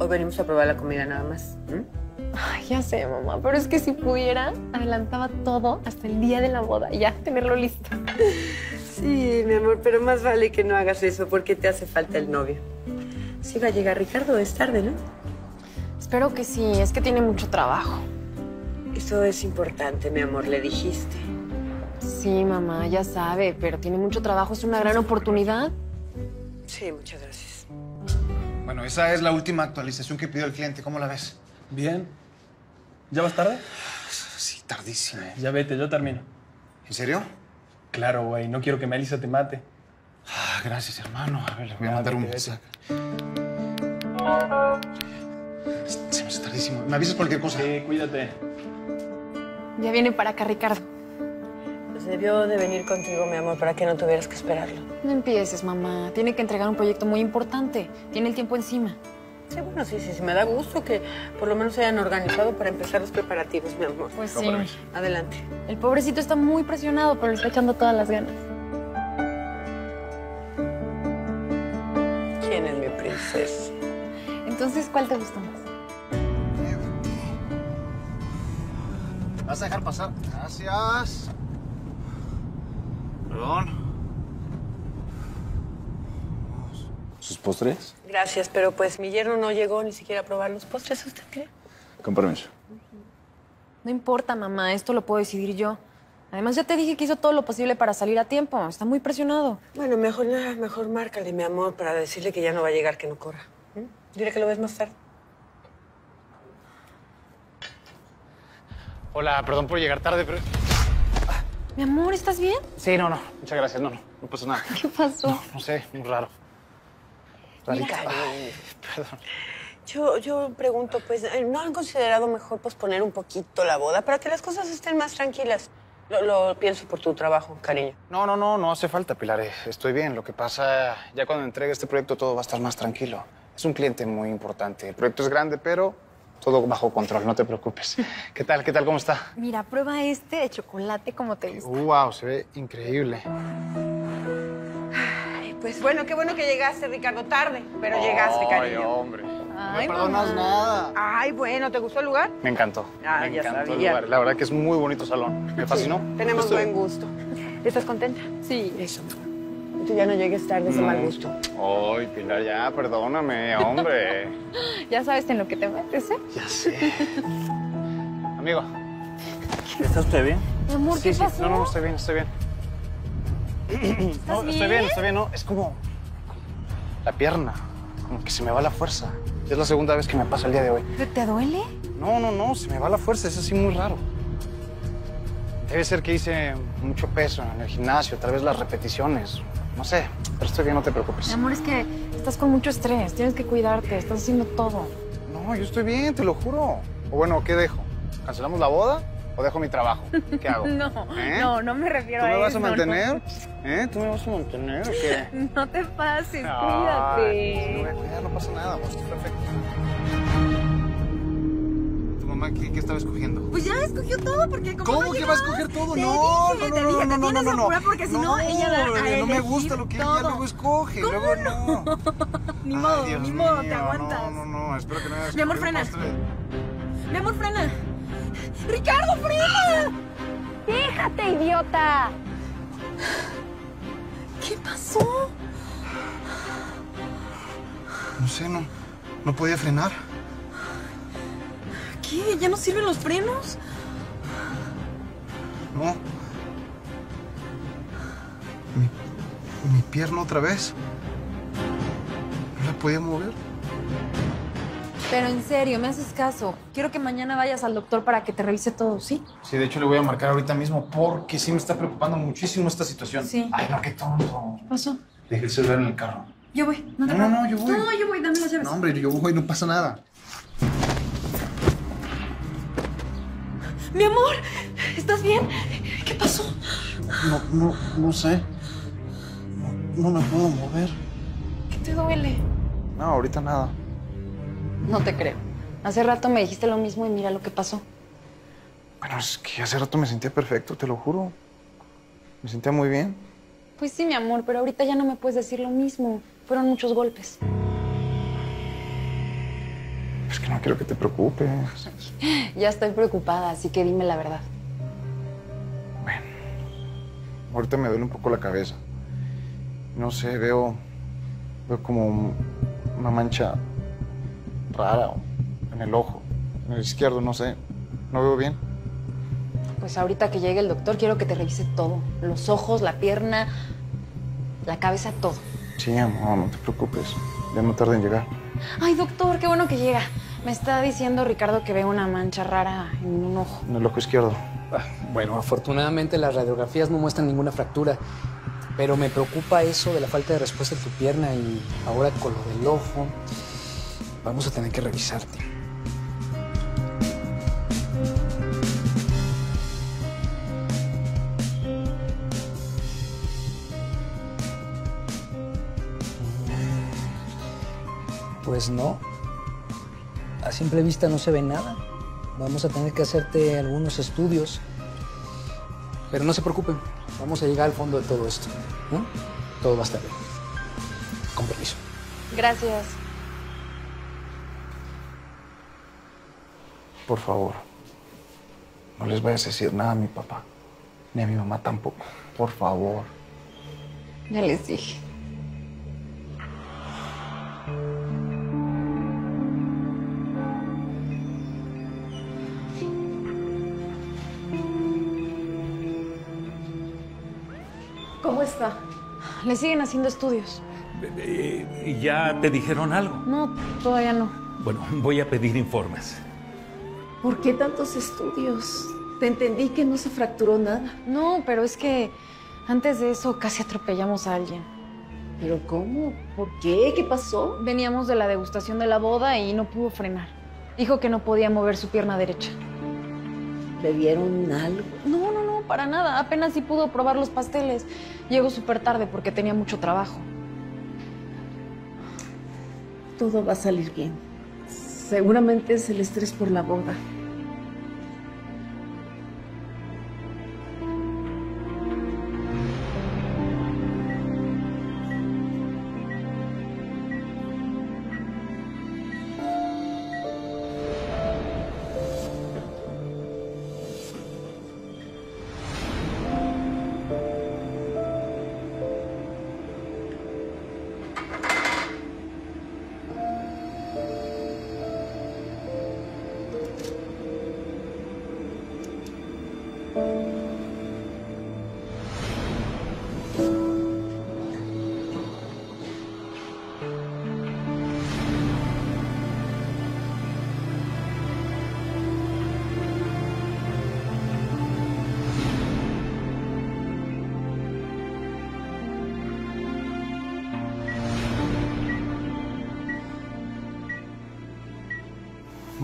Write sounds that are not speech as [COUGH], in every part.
Hoy venimos a probar la comida nada más. ¿m? Ay, ya sé, mamá, pero es que si pudiera, adelantaba todo hasta el día de la boda y ya tenerlo listo. Sí, mi amor, pero más vale que no hagas eso porque te hace falta el novio. Sí va a llegar Ricardo, es tarde, ¿no? Espero que sí, es que tiene mucho trabajo. Eso es importante, mi amor, le dijiste. Sí, mamá, ya sabe, pero tiene mucho trabajo, es una gran oportunidad. Sí, muchas gracias. Bueno, esa es la última actualización que pidió el cliente. ¿Cómo la ves? Bien. ¿Ya vas tarde? Sí, tardísimo. Ya vete, yo termino. ¿En serio? Claro, güey, no quiero que Melissa te mate. Ah, gracias, hermano. A ver, le voy a mandar un mensaje. Se me hace tardísimo. ¿Me avisas cualquier cosa? Sí, cuídate. Ya viene para acá, Ricardo. Debió de venir contigo, mi amor, para que no tuvieras que esperarlo. No empieces, mamá. Tiene que entregar un proyecto muy importante. Tiene el tiempo encima. Sí, bueno, sí, sí, sí. Me da gusto que por lo menos se hayan organizado para empezar los preparativos, mi amor. Pues sí. Adelante. El pobrecito está muy presionado, pero le está echando todas las ganas. ¿Quién es mi princesa? Entonces, ¿cuál te gustó más? ¿Vas a dejar pasar? Gracias. Perdón. ¿Sus postres? Gracias, pero pues mi yerno no llegó ni siquiera a probar los postres, ¿usted cree? Con permiso. No importa, mamá, esto lo puedo decidir yo. Además, ya te dije que hizo todo lo posible para salir a tiempo. Está muy presionado. Bueno, mejor nada, mejor márcale, mi amor, para decirle que ya no va a llegar, que no corra. ¿Mm? Dile que lo ves más tarde. Hola, perdón por llegar tarde, pero... Mi amor, ¿estás bien? Sí, no, no. Muchas gracias. No, no. No pasa nada. [LAUGHS] ¿Qué pasó? No sé, muy raro. Rarito. Cariño. Ay, perdón. Yo, yo pregunto, pues, eh, ¿no han considerado mejor posponer un poquito la boda para que las cosas estén más tranquilas? Lo, lo pienso por tu trabajo, cariño. No, no, no, no hace falta, Pilar. Eh, Estoy bien. Lo que pasa, ya cuando entregue este proyecto todo va a estar más tranquilo. Es un cliente muy importante. El proyecto es grande, pero todo bajo control, no te preocupes. [LAUGHS] ¿Qué tal? ¿Qué tal? ¿Cómo está? Mira, prueba este de chocolate como te gusta. Uh, wow, se ve increíble. Ay, pues bueno, qué bueno que llegaste, Ricardo, tarde, pero llegaste, cariño. hombre. Ay, no me perdonas mamá. nada. Ay, bueno, ¿te gustó el lugar? Me encantó. Ah, me ya encantó el sabía. lugar. La verdad que es muy bonito salón. Me fascinó. Tenemos Estoy- buen gusto. ¿Estás contenta? Sí. Eso. Tú ya no llegues tarde, ese No. mal gusto. Ay, Pilar, ya, perdóname, hombre. [LAUGHS] Ya sabes en lo que te metes, ¿eh? ya sé. Amigo. ¿Está usted bien? Mi amor, Sí, ¿qué sí. pasó? No, no, estoy bien, estoy bien. No, estoy bien, estoy bien, no. Es como la pierna, como que se me va la fuerza. Es la segunda vez que me pasa el día de hoy. ¿Pero ¿Te duele? No, no, no, se me va la fuerza, es así muy raro. Debe ser que hice mucho peso en el gimnasio, tal vez las repeticiones. No sé, pero estoy bien, no te preocupes. Mi amor, es que estás con mucho estrés. Tienes que cuidarte. Estás haciendo todo. No, yo estoy bien, te lo juro. O bueno, ¿qué dejo? ¿Cancelamos la boda o dejo mi trabajo? ¿Qué hago? [LAUGHS] No, ¿Eh? no, no me refiero ¿Tú a me eso. vas a no. mantener? ¿Eh? ¿Tú me vas a mantener o qué? [LAUGHS] No, te pases, me voy cuídate. a cuidar, no pasa nada, amor, estoy perfecto. ¿Tu mamá qué, qué estaba escogiendo? Pues ya escogió todo porque como ¿Cómo no que va a escoger todo? Te no, dije, no, te no, dije, no, te no, no, no, no. porque si no, ella va a no me gusta lo que ella todo. luego escoge. ¿Cómo luego no? no. [LAUGHS] Ni Ay, modo, Dios ni modo, te mío, aguantas. No, no, no, espero que no hayas Mi amor, frena. Mi amor, frena. ¡Ricardo, frena! ¡Déjate, idiota! ¿Qué pasó? No sé, no, no podía frenar. ¿Qué? ¿Ya no sirven los frenos? No. Mi, mi pierna otra vez. No la podía mover. Pero en serio, me haces caso. Quiero que mañana vayas al doctor para que te revise todo, ¿sí? Sí, de hecho le voy a marcar ahorita mismo porque sí me está preocupando muchísimo esta situación. Sí. Ay, no, qué tonto. ¿Qué pasó? Dejé el celular en el carro. Yo voy. No, te No, no, no, preocupes. yo voy. No, yo voy. Dame las llaves. No, hombre, yo voy, no pasa nada. Mi amor, ¿estás bien? ¿Qué pasó? No, no, no sé. No, no me puedo mover. ¿Qué te duele? No, ahorita nada. No te creo. Hace rato me dijiste lo mismo y mira lo que pasó. Bueno, es que hace rato me sentía perfecto, te lo juro. Me sentía muy bien. Pues sí, mi amor, pero ahorita ya no me puedes decir lo mismo. Fueron muchos golpes. Es que no quiero que te preocupes. Ya estoy preocupada, así que dime la verdad. Ahorita me duele un poco la cabeza. No sé, veo. Veo como un- una mancha rara en el ojo, en el izquierdo, no sé. No veo bien. Pues ahorita que llegue el doctor, quiero que te revise todo. Los ojos, la pierna, la cabeza, todo. Sí, amor, no te preocupes. Ya no tarda en llegar. Ay, doctor, qué bueno que llega. Me está diciendo Ricardo que ve una mancha rara en un ojo. En el ojo izquierdo. Ah, Bueno, afortunadamente las radiografías no muestran ninguna fractura, pero me preocupa eso de la falta de respuesta en tu pierna y ahora con lo del ojo. Vamos a tener que revisarte. Pues no. A simple vista no se ve nada. Vamos a tener que hacerte algunos estudios. Pero no se preocupen, vamos a llegar al fondo de todo esto. ¿no? Todo va a estar bien. Con permiso. Gracias. Por favor, no les vayas a decir nada a mi papá, ni a mi mamá tampoco. Por favor. Ya les dije. ¿Cómo está? Le siguen haciendo estudios. Eh, ¿Ya te dijeron algo? No, todavía no. Bueno, [LAUGHS] voy a pedir informes. ¿Por qué tantos estudios? Te entendí que no se fracturó nada. No, pero es que antes de eso casi atropellamos a alguien. ¿Pero cómo? ¿Por qué? ¿Qué pasó? Veníamos de la degustación de la boda y no pudo frenar. Dijo que no podía mover su pierna derecha. ¿Bebieron algo? No, no, para nada. Apenas sí pudo probar los pasteles. Llegó súper tarde porque tenía mucho trabajo. Todo va a salir bien. Seguramente es el estrés por la boda.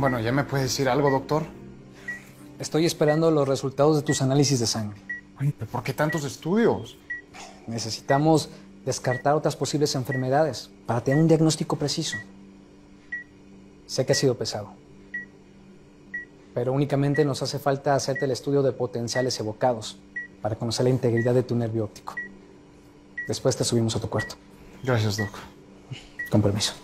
Bueno, ¿ya me puede decir algo, doctor? Estoy esperando los resultados de tus análisis de sangre. Ay, ¿pero ¿Por qué tantos estudios? Necesitamos descartar otras posibles enfermedades para tener un diagnóstico preciso. Sé que ha sido pesado, pero únicamente nos hace falta hacerte el estudio de potenciales evocados para conocer la integridad de tu nervio óptico. Después te subimos a tu cuarto. Gracias, doc. Con permiso.